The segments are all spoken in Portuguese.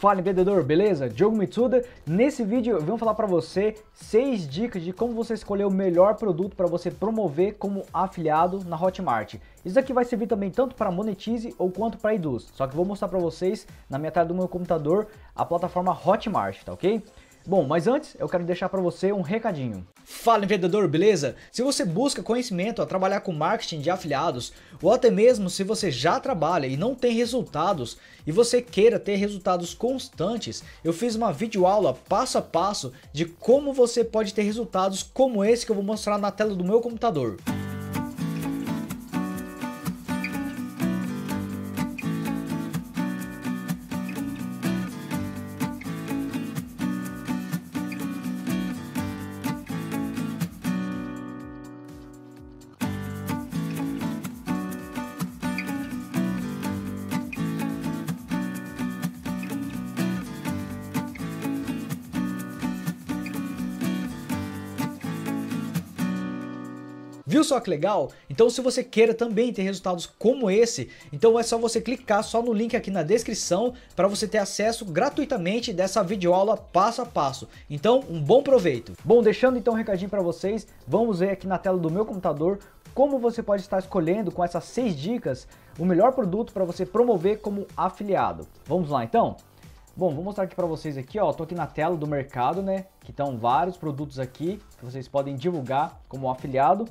Fala empreendedor, beleza? Diogo Mitsuda. Nesse vídeo eu venho falar para você seis dicas de como você escolher o melhor produto para você promover como afiliado na Hotmart. Isso aqui vai servir também tanto para Monetize ou quanto para Eduz. Só que vou mostrar para vocês na minha tela do meu computador a plataforma Hotmart, tá ok? Bom, mas antes eu quero deixar para você um recadinho. Fala empreendedor, beleza? Se você busca conhecimento a trabalhar com marketing de afiliados, ou até mesmo se você já trabalha e não tem resultados, e você queira ter resultados constantes, eu fiz uma videoaula passo a passo de como você pode ter resultados como esse que eu vou mostrar na tela do meu computador. Viu só que legal? Então se você queira também ter resultados como esse, então é só você clicar só no link aqui na descrição para você ter acesso gratuitamente dessa videoaula passo a passo. Então um bom proveito. Bom, deixando então um recadinho para vocês, vamos ver aqui na tela do meu computador como você pode estar escolhendo com essas seis dicas o melhor produto para você promover como afiliado. Vamos lá então? Bom, vou mostrar aqui para vocês aqui, ó, tô aqui na tela do mercado, né, que estão vários produtos aqui que vocês podem divulgar como afiliado.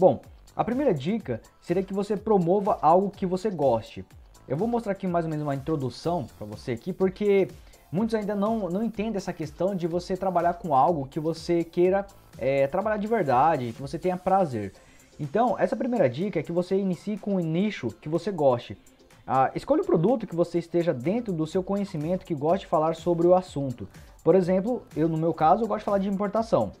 Bom, a primeira dica seria que você promova algo que você goste. Eu vou mostrar aqui mais ou menos uma introdução para você aqui, porque muitos ainda não, não entendem essa questão de você trabalhar com algo que você queira é, trabalhar de verdade, que você tenha prazer. Então, essa primeira dica é que você inicie com um nicho que você goste. Ah, escolha um produto que você esteja dentro do seu conhecimento, que goste de falar sobre o assunto. Por exemplo, eu no meu caso, eu gosto de falar de importação.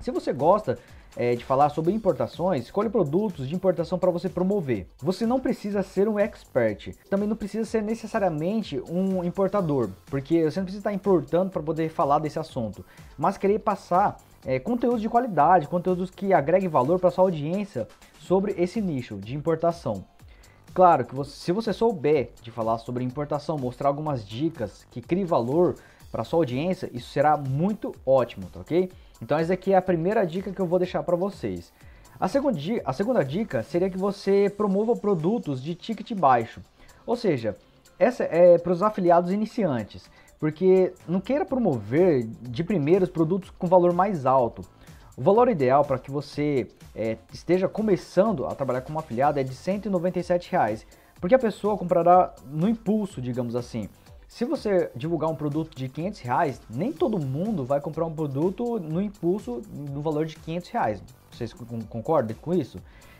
Se você gosta é, de falar sobre importações, escolha produtos de importação para você promover. Você não precisa ser um expert, também não precisa ser necessariamente um importador, porque você não precisa estar importando para poder falar desse assunto, mas querer passar é, conteúdos de qualidade, conteúdos que agreguem valor para sua audiência sobre esse nicho de importação. Claro que você, se você souber de falar sobre importação, mostrar algumas dicas que criem valor para sua audiência, isso será muito ótimo, tá ok? Então essa aqui é a primeira dica que eu vou deixar para vocês. A segunda, a segunda dica seria que você promova produtos de ticket baixo. Ou seja, essa é para os afiliados iniciantes, porque não queira promover de primeiros produtos com valor mais alto. O valor ideal para que você é, esteja começando a trabalhar como afiliado é de 197 reais, porque a pessoa comprará no impulso, digamos assim. Se você divulgar um produto de 500 reais, nem todo mundo vai comprar um produto no impulso no valor de 500 reais. Vocês concordam com isso?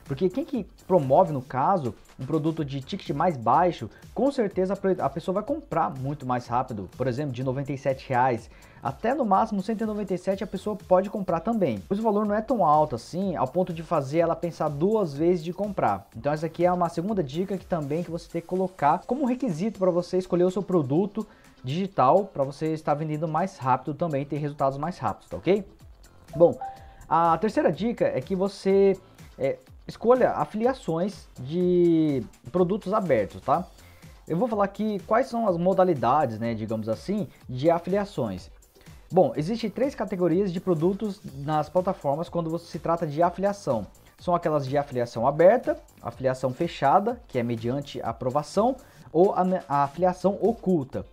Porque quem que promove, no caso, um produto de ticket mais baixo, com certeza a pessoa vai comprar muito mais rápido. Por exemplo, de 97 reais até no máximo 197 a pessoa pode comprar também. Pois o valor não é tão alto assim, ao ponto de fazer ela pensar duas vezes de comprar. Então essa aqui é uma segunda dica que também que você tem que colocar como requisito para você escolher o seu produto digital para você estar vendendo mais rápido também ter resultados mais rápidos, tá ok? Bom, a terceira dica é que você é, escolha afiliações de produtos abertos, tá? Eu vou falar aqui quais são as modalidades, né, digamos assim, de afiliações. Bom, existem três categorias de produtos nas plataformas quando você se trata de afiliação. São aquelas de afiliação aberta, afiliação fechada, que é mediante aprovação, ou a, a afiliação oculta.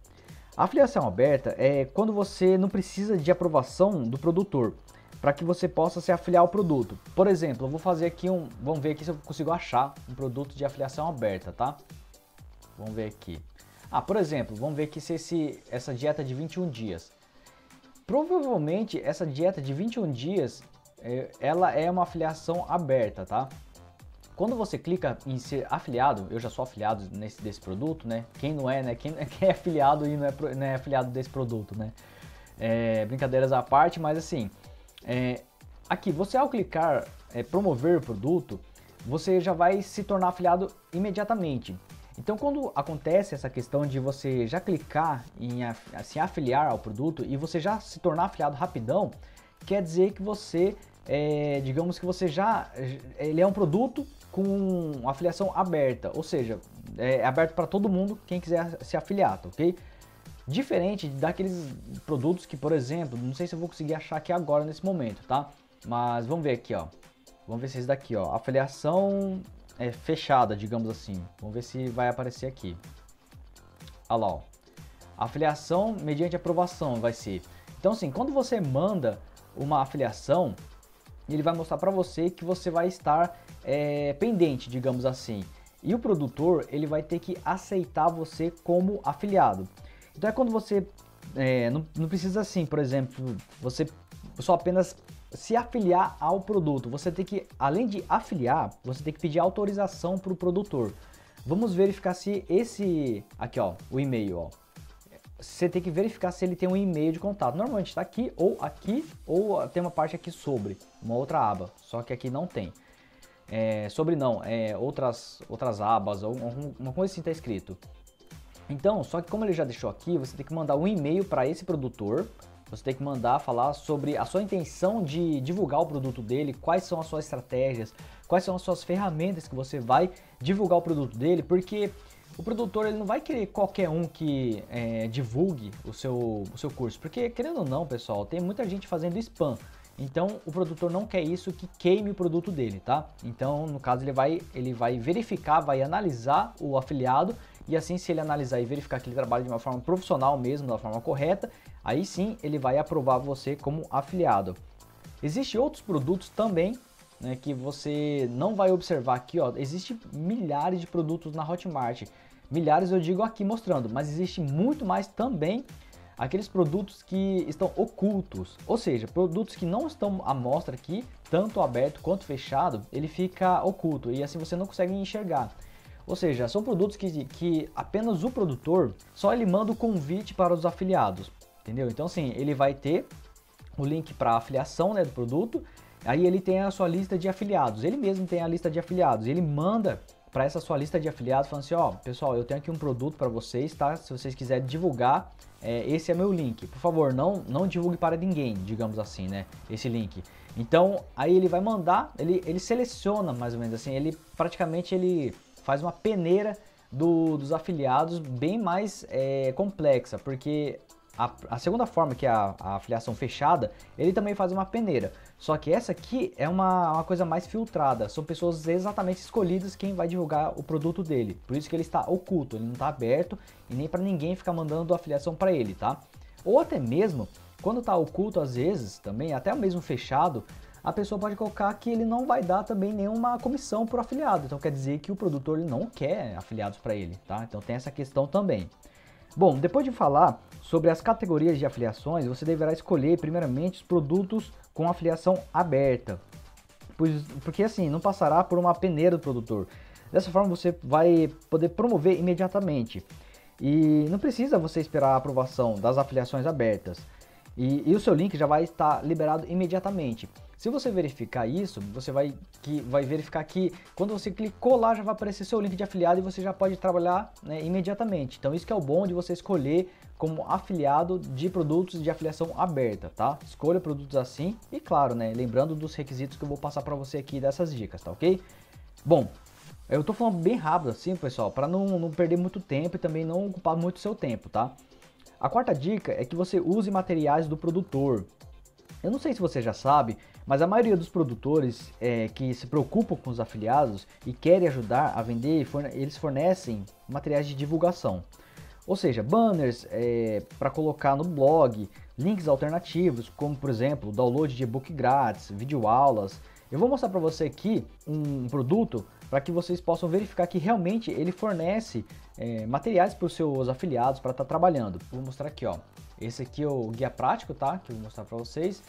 A afiliação aberta é quando você não precisa de aprovação do produtor para que você possa se afiliar ao produto. Por exemplo, eu vou fazer aqui um, vamos ver aqui se eu consigo achar um produto de afiliação aberta, tá? Vamos ver aqui. Ah, por exemplo, vamos ver aqui se esse, essa dieta de 21 dias. Provavelmente essa dieta de 21 dias, é, ela é uma afiliação aberta, tá? Quando você clica em ser afiliado, eu já sou afiliado nesse desse produto, né? Quem não é, né? Quem, quem é afiliado e não é, não é afiliado desse produto, né? É, brincadeiras à parte, mas assim, é, aqui você ao clicar é, promover o produto, você já vai se tornar afiliado imediatamente. Então, quando acontece essa questão de você já clicar em se afiliar ao produto e você já se tornar afiliado rapidão, quer dizer que você, é, digamos que você já, ele é um produto com afiliação aberta, ou seja, é aberto para todo mundo quem quiser se afiliar, tá ok? Diferente daqueles produtos que, por exemplo, não sei se eu vou conseguir achar aqui agora nesse momento, tá? Mas vamos ver aqui, ó. Vamos ver se esse daqui, ó. Afiliação é, fechada, digamos assim. Vamos ver se vai aparecer aqui. Olha lá, ó. Afiliação mediante aprovação vai ser. Então, assim, quando você manda uma afiliação, ele vai mostrar para você que você vai estar é, pendente, digamos assim. E o produtor, ele vai ter que aceitar você como afiliado. Então é quando você é, não, não precisa assim, por exemplo, você só apenas se afiliar ao produto. Você tem que, além de afiliar, você tem que pedir autorização para o produtor. Vamos verificar se esse aqui, ó, o e-mail, ó. Você tem que verificar se ele tem um e-mail de contato. Normalmente está aqui ou aqui ou tem uma parte aqui sobre, uma outra aba. Só que aqui não tem. É, sobre não, é, outras outras abas ou uma coisa assim está escrito. Então, só que como ele já deixou aqui, você tem que mandar um e-mail para esse produtor. Você tem que mandar falar sobre a sua intenção de divulgar o produto dele, quais são as suas estratégias, quais são as suas ferramentas que você vai divulgar o produto dele, porque o produtor ele não vai querer qualquer um que é, divulgue o seu, o seu curso, porque querendo ou não, pessoal, tem muita gente fazendo spam. Então o produtor não quer isso que queime o produto dele, tá? Então no caso ele vai, ele vai verificar, vai analisar o afiliado e assim se ele analisar e verificar que ele trabalha de uma forma profissional mesmo, da forma correta, aí sim ele vai aprovar você como afiliado. Existem outros produtos também né, que você não vai observar aqui, ó, existe milhares de produtos na Hotmart, milhares eu digo aqui mostrando, mas existe muito mais também aqueles produtos que estão ocultos, ou seja, produtos que não estão à mostra aqui, tanto aberto quanto fechado, ele fica oculto e assim você não consegue enxergar. Ou seja, são produtos que, que apenas o produtor, só ele manda o convite para os afiliados, entendeu? Então assim, ele vai ter o link para a afiliação né, do produto, aí ele tem a sua lista de afiliados, ele mesmo tem a lista de afiliados, ele manda para essa sua lista de afiliados falando assim, ó, pessoal, eu tenho aqui um produto para vocês, tá? Se vocês quiserem divulgar, é, esse é meu link. Por favor, não não divulgue para ninguém, digamos assim, né? Esse link. Então, aí ele vai mandar, ele, ele seleciona mais ou menos assim, ele praticamente ele faz uma peneira do, dos afiliados bem mais é, complexa, porque a, a, segunda forma, que é a, a, afiliação fechada, ele também faz uma peneira. Só que essa aqui é uma, uma coisa mais filtrada. São pessoas exatamente escolhidas quem vai divulgar o produto dele. Por isso que ele está oculto, ele não está aberto e nem para ninguém ficar mandando afiliação para ele, tá? Ou até mesmo, quando está oculto às vezes também, até mesmo fechado, a pessoa pode colocar que ele não vai dar também nenhuma comissão para o afiliado. Então quer dizer que o produtor ele não quer afiliados para ele, tá? Então tem essa questão também. Bom, depois de falar sobre as categorias de afiliações, você deverá escolher primeiramente os produtos com afiliação aberta. Pois, porque assim, não passará por uma peneira do produtor. Dessa forma você vai poder promover imediatamente. E não precisa você esperar a aprovação das afiliações abertas. E, e o seu link já vai estar liberado imediatamente. Se você verificar isso, você vai, que, vai verificar que quando você clicou lá já vai aparecer seu link de afiliado e você já pode trabalhar né, imediatamente. Então isso que é o bom de você escolher como afiliado de produtos de afiliação aberta, tá? Escolha produtos assim e claro, né, lembrando dos requisitos que eu vou passar para você aqui dessas dicas, tá ok? Bom, eu tô falando bem rápido assim, pessoal, para não, não perder muito tempo e também não ocupar muito seu tempo, tá? A quarta dica é que você use materiais do produtor. Eu não sei se você já sabe, mas a maioria dos produtores é, que se preocupam com os afiliados e querem ajudar a vender, eles fornecem materiais de divulgação. Ou seja, banners é, para colocar no blog, links alternativos, como por exemplo, download de e-book grátis, videoaulas. Eu vou mostrar para você aqui um produto para que vocês possam verificar que realmente ele fornece é, materiais para os seus afiliados para estar tá trabalhando. Vou mostrar aqui, ó. Esse aqui é o guia prático, tá? Que eu vou mostrar para vocês.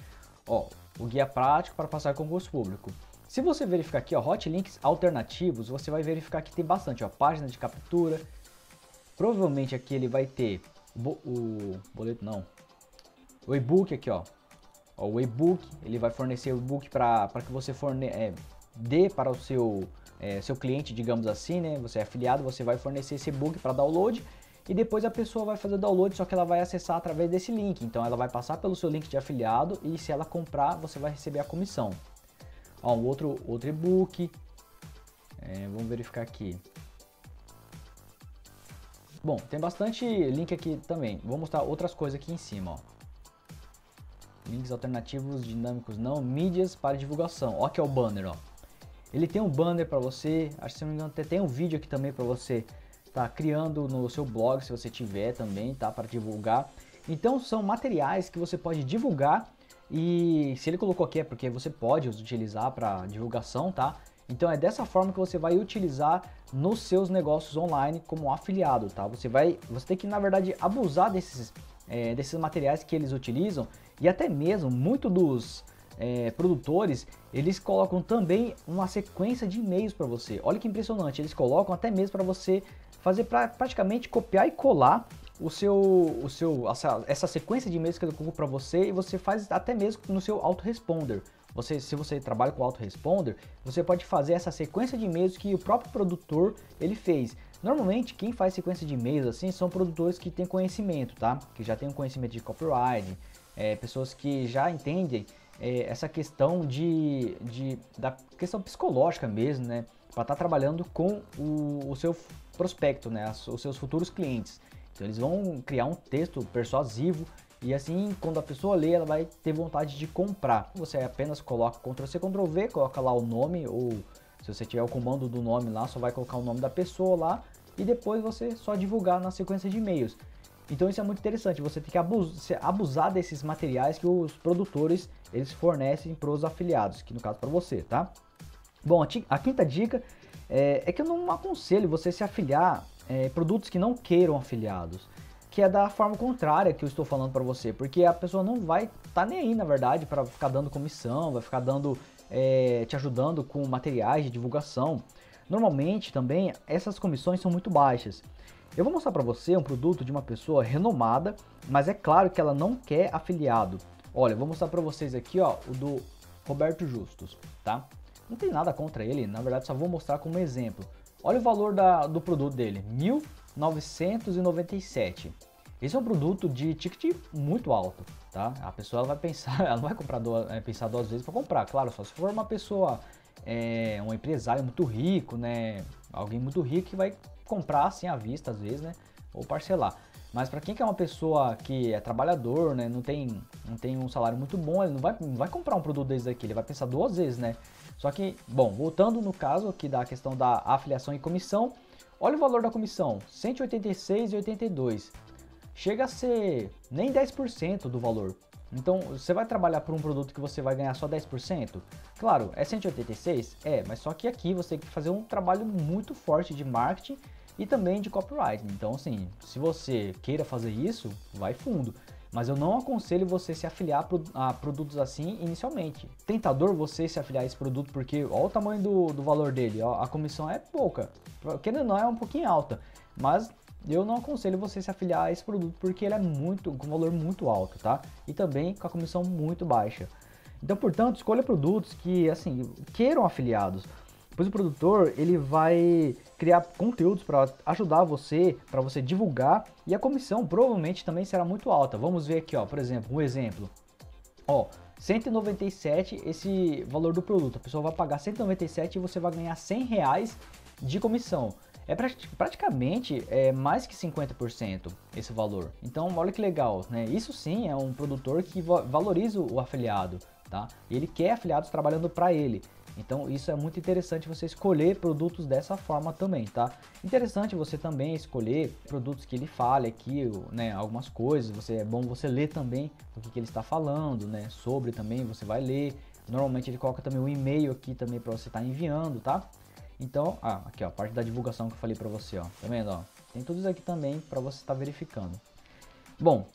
Ó, o guia prático para passar concurso público. Se você verificar aqui, ó, hot links alternativos, você vai verificar que tem bastante, ó, página de captura. Provavelmente aqui ele vai ter o, o boleto não, o e-book aqui, ó. Ó o e-book, ele vai fornecer o e-book para que você forne é, dê para o seu é, seu cliente, digamos assim, né? Você é afiliado, você vai fornecer esse e-book para download e depois a pessoa vai fazer o download, só que ela vai acessar através desse link. Então ela vai passar pelo seu link de afiliado e se ela comprar, você vai receber a comissão. Ó, um outro, outro e-book. É, vamos verificar aqui. Bom, tem bastante link aqui também. Vou mostrar outras coisas aqui em cima, ó. Links alternativos dinâmicos não, mídias para divulgação. Ó que é o banner, ó. Ele tem um banner para você, acho que se não me engano até tem um vídeo aqui também para você tá criando no seu blog, se você tiver também, tá, para divulgar. Então são materiais que você pode divulgar e se ele colocou aqui é porque você pode utilizar para divulgação, tá? Então é dessa forma que você vai utilizar nos seus negócios online como afiliado, tá? Você vai, você tem que na verdade abusar desses, é, desses materiais que eles utilizam e até mesmo muito dos é, produtores eles colocam também uma sequência de e-mails para você. Olha que impressionante, eles colocam até mesmo para você fazer pra, praticamente copiar e colar o seu, o seu, essa, essa sequência de e-mails que ele colocou para você e você faz até mesmo no seu autoresponder. Você, se você trabalha com autoresponder, você pode fazer essa sequência de e-mails que o próprio produtor ele fez. Normalmente, quem faz sequência de e-mails assim são produtores que têm conhecimento, tá? Que já têm um conhecimento de copyright, é, pessoas que já entendem é, essa questão de, de, da questão psicológica mesmo, né? Para estar tá trabalhando com o, o seu prospecto, né? Os seus futuros clientes. Então eles vão criar um texto persuasivo e assim, quando a pessoa lê, ela vai ter vontade de comprar. Você apenas coloca Ctrl+C, Ctrl+V, coloca lá o nome ou se você tiver o comando do nome lá, só vai colocar o nome da pessoa lá e depois você só divulgar na sequência de e-mails. Então isso é muito interessante, você tem que abusar, desses materiais que os produtores eles fornecem para os afiliados, que no caso para você, tá? Bom, a quinta dica é, é, que eu não aconselho você se afiliar é, produtos que não queiram afiliados, que é da forma contrária que eu estou falando para você, porque a pessoa não vai estar tá nem aí, na verdade, para ficar dando comissão, vai ficar dando, é, te ajudando com materiais de divulgação. Normalmente também essas comissões são muito baixas. Eu vou mostrar para você um produto de uma pessoa renomada, mas é claro que ela não quer afiliado. Olha, vou mostrar para vocês aqui, ó, o do Roberto Justus, tá? Não tem nada contra ele, na verdade só vou mostrar como exemplo. Olha o valor da, do produto dele, 1997. Esse é um produto de ticket muito alto, tá? A pessoa vai pensar, ela não vai comprar duas, é, pensar duas vezes para comprar, claro, só se for uma pessoa, é, um empresário muito rico, né? Alguém muito rico que vai comprar assim à vista às vezes, né? Ou parcelar. Mas para quem que é uma pessoa que é trabalhador, né, não tem, não tem um salário muito bom, ele não vai, não vai comprar um produto desse aqui, ele vai pensar duas vezes, né? Só que, bom, voltando no caso aqui da questão da afiliação e comissão, olha o valor da comissão, 186,82. Chega a ser nem 10% do valor. Então, você vai trabalhar por um produto que você vai ganhar só 10%? Claro, é 186? É, mas só que aqui você tem que fazer um trabalho muito forte de marketing e também de copyright. Então, assim, se você queira fazer isso, vai fundo. Mas eu não aconselho você se afiliar a produtos assim inicialmente. Tentador você se afiliar a esse produto porque olha o tamanho do, do valor dele, ó, a comissão é pouca. Querendo não, é um pouquinho alta. Mas eu não aconselho você se afiliar a esse produto porque ele é muito com valor muito alto, tá? E também com a comissão muito baixa. Então, portanto, escolha produtos que assim queiram afiliados. Pois o produtor ele vai criar conteúdos para ajudar você, para você divulgar e a comissão provavelmente também será muito alta. Vamos ver aqui, ó, por exemplo, um exemplo. Ó, 197 esse valor do produto. A pessoa vai pagar 197 e você vai ganhar 100 reais de comissão. É praticamente é, mais que 50% esse valor. Então, olha que legal, né? Isso sim é um produtor que valoriza o afiliado, tá? Ele quer afiliados trabalhando para ele. Então isso é muito interessante você escolher produtos dessa forma também, tá? Interessante você também escolher produtos que ele fale aqui, né, algumas coisas, você é bom você ler também o que, que ele está falando, né, sobre também você vai ler. Normalmente ele coloca também o um e-mail aqui também para você estar tá enviando, tá? Então, ah, aqui ó, a parte da divulgação que eu falei para você, ó, tá vendo, ó? Tem tudo isso aqui também para você estar tá verificando. Bom,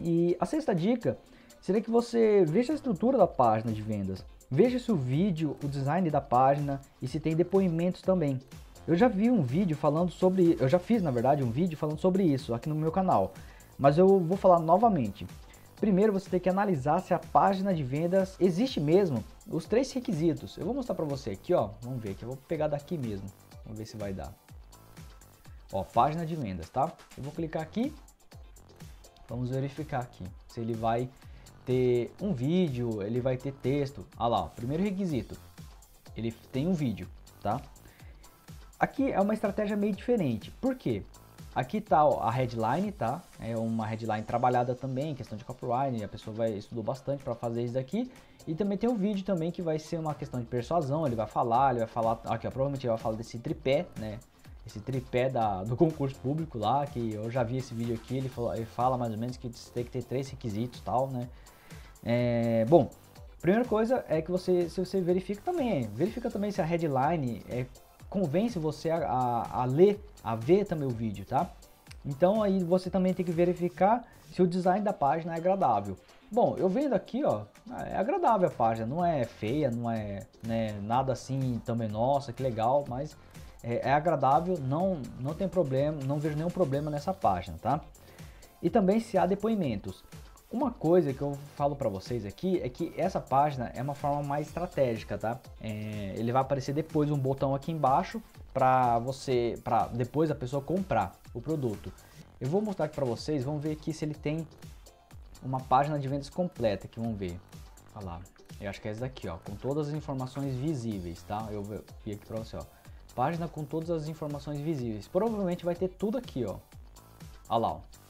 e a sexta dica seria que você veja a estrutura da página de vendas. Veja se o vídeo, o design da página e se tem depoimentos também. Eu já vi um vídeo falando sobre, eu já fiz na verdade um vídeo falando sobre isso aqui no meu canal, mas eu vou falar novamente. Primeiro você tem que analisar se a página de vendas existe mesmo, os três requisitos. Eu vou mostrar para você aqui, ó. Vamos ver aqui, eu vou pegar daqui mesmo. Vamos ver se vai dar. Ó, página de vendas, tá? Eu vou clicar aqui. Vamos verificar aqui se ele vai ter um vídeo, ele vai ter texto. Ah lá, ó, primeiro requisito, ele tem um vídeo, tá? Aqui é uma estratégia meio diferente. Por quê? Aqui tá a headline, tá? É uma headline trabalhada também, questão de copyright, a pessoa vai estudou bastante para fazer isso daqui. E também tem o um vídeo também que vai ser uma questão de persuasão, ele vai falar, ele vai falar, aqui ó, provavelmente ele vai falar desse tripé, né? Esse tripé da, do concurso público lá, que eu já vi esse vídeo aqui, ele fala, ele fala mais ou menos que tem que ter três requisitos tal, né? É, bom, primeira coisa é que você, se você verifica também, verifica também se a headline é, convence você a, a, a ler, a ver também o vídeo, tá? Então aí você também tem que verificar se o design da página é agradável. Bom, eu vendo aqui, ó, é agradável a página, não é feia, não é né, nada assim também, nossa, que legal, mas é, é, agradável, não, não tem problema, não vejo nenhum problema nessa página, tá? E também se há depoimentos. Uma coisa que eu falo para vocês aqui é que essa página é uma forma mais estratégica, tá? É, ele vai aparecer depois um botão aqui embaixo para você, para depois a pessoa comprar o produto. Eu vou mostrar aqui para vocês, vamos ver aqui se ele tem uma página de vendas completa, que vamos ver. Olha lá, eu acho que é essa daqui, ó, com todas as informações visíveis, tá? Eu vi aqui para você, ó. Página com todas as informações visíveis. Provavelmente vai ter tudo aqui, ó. Olha lá, ó.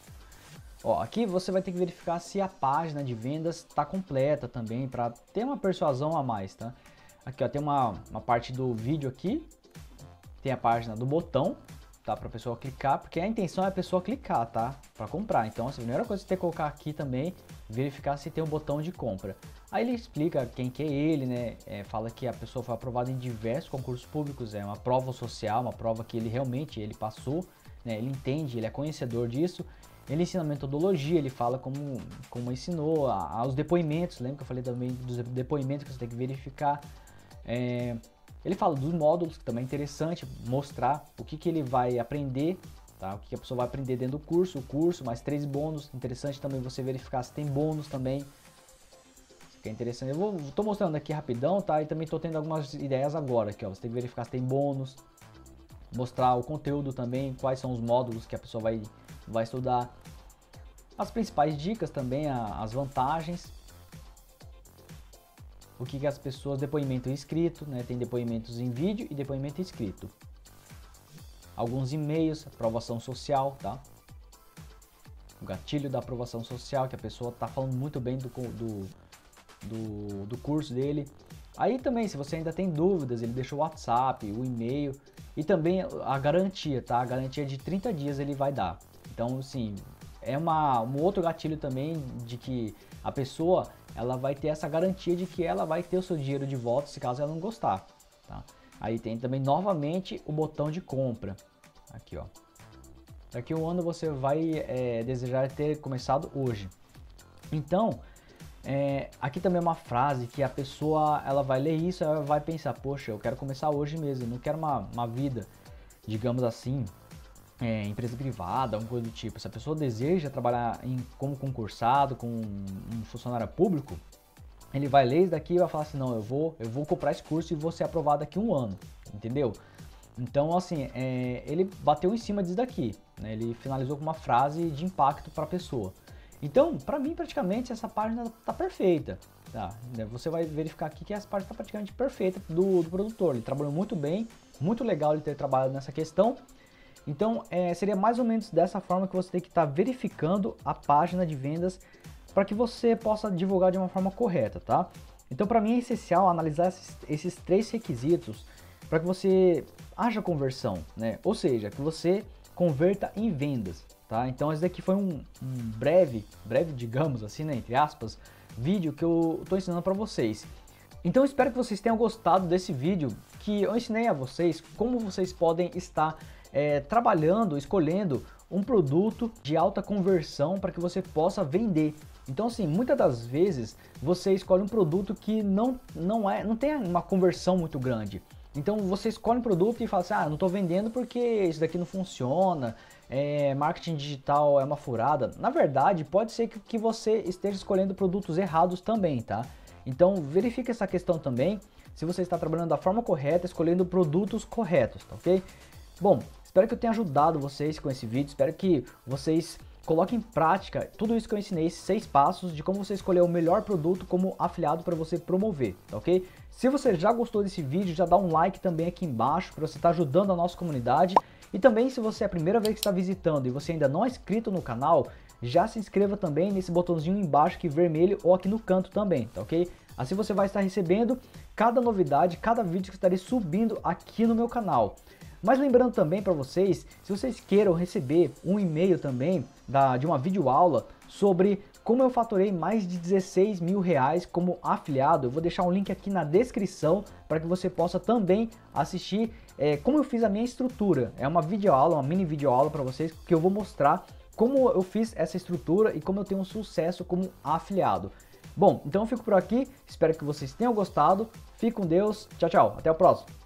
Ó, aqui você vai ter que verificar se a página de vendas está completa também, para ter uma persuasão a mais, tá? Aqui, ó, tem uma, uma parte do vídeo aqui, tem a página do botão, tá? Para a pessoa clicar, porque a intenção é a pessoa clicar, tá? Para comprar. Então, assim, a primeira coisa que você tem que colocar aqui também, verificar se tem um botão de compra. Aí ele explica quem que é ele, né? É, fala que a pessoa foi aprovada em diversos concursos públicos, é uma prova social, uma prova que ele realmente ele passou, né? Ele entende, ele é conhecedor disso. Ele ensina metodologia, ele fala como, como ensinou, aos depoimentos, lembra que eu falei também dos depoimentos que você tem que verificar. É, ele fala dos módulos, que também é interessante, mostrar o que, que ele vai aprender, tá? o que, que a pessoa vai aprender dentro do curso, o curso, mais três bônus. Interessante também você verificar se tem bônus também. Que é interessante. Eu vou, mostrando aqui rapidão, tá? E também tô tendo algumas ideias agora aqui, ó. Você tem que verificar se tem bônus, mostrar o conteúdo também, quais são os módulos que a pessoa vai, vai estudar. As principais dicas também, as vantagens o que, que as pessoas, depoimento escrito, né? Tem depoimentos em vídeo e depoimento escrito. Alguns e-mails, aprovação social, tá? O gatilho da aprovação social, que a pessoa tá falando muito bem do, do, do, do curso dele. Aí também, se você ainda tem dúvidas, ele deixou o WhatsApp, o e-mail e também a garantia, tá? A garantia de 30 dias ele vai dar. Então, assim, é uma, um outro gatilho também de que a pessoa ela vai ter essa garantia de que ela vai ter o seu dinheiro de volta se caso ela não gostar. Tá? Aí tem também novamente o botão de compra. Aqui ó. Daqui um ano você vai é, desejar ter começado hoje. Então, é, aqui também é uma frase que a pessoa ela vai ler isso, ela vai pensar, poxa, eu quero começar hoje mesmo, não quero uma, uma vida, digamos assim, é, empresa privada, alguma coisa do tipo, se a pessoa deseja trabalhar em, como concursado, com um funcionário público, ele vai ler isso daqui e vai falar assim, não, eu vou, eu vou comprar esse curso e vou ser aprovado daqui um ano, entendeu? Então, assim, é, ele bateu em cima disso daqui, né? ele finalizou com uma frase de impacto para a pessoa. Então, para mim, praticamente, essa página está perfeita. Tá? Você vai verificar aqui que essa página está praticamente perfeita do, do produtor. Ele trabalhou muito bem, muito legal ele ter trabalhado nessa questão. Então, é, seria mais ou menos dessa forma que você tem que estar tá verificando a página de vendas para que você possa divulgar de uma forma correta, tá? Então, para mim é essencial analisar esses, esses três requisitos para que você haja conversão, né? Ou seja, que você converta em vendas, tá? Então, esse daqui foi um, um breve, breve, digamos assim, né, entre aspas, vídeo que eu estou ensinando para vocês. Então, espero que vocês tenham gostado desse vídeo que eu ensinei a vocês como vocês podem estar é, trabalhando, escolhendo um produto de alta conversão para que você possa vender. Então, assim, muitas das vezes você escolhe um produto que não, não, é, não tem uma conversão muito grande. Então você escolhe um produto e fala assim, ah, não estou vendendo porque isso daqui não funciona, é, marketing digital é uma furada. Na verdade, pode ser que, que você esteja escolhendo produtos errados também, tá? Então verifique essa questão também, se você está trabalhando da forma correta, escolhendo produtos corretos, tá ok? Bom, Espero que eu tenha ajudado vocês com esse vídeo, espero que vocês coloque em prática tudo isso que eu ensinei, esses seis passos de como você escolher o melhor produto como afiliado para você promover, tá ok? Se você já gostou desse vídeo, já dá um like também aqui embaixo para você estar tá ajudando a nossa comunidade. E também se você é a primeira vez que está visitando e você ainda não é inscrito no canal, já se inscreva também nesse botãozinho embaixo aqui vermelho ou aqui no canto também, tá ok? Assim você vai estar recebendo cada novidade, cada vídeo que estarei subindo aqui no meu canal. Mas lembrando também para vocês, se vocês queiram receber um e-mail também da, de uma videoaula sobre como eu faturei mais de 16 mil reais como afiliado, eu vou deixar um link aqui na descrição para que você possa também assistir é, como eu fiz a minha estrutura. É uma videoaula, uma mini videoaula para vocês que eu vou mostrar como eu fiz essa estrutura e como eu tenho um sucesso como afiliado. Bom, então eu fico por aqui, espero que vocês tenham gostado, fique com Deus, tchau, tchau, até o próximo.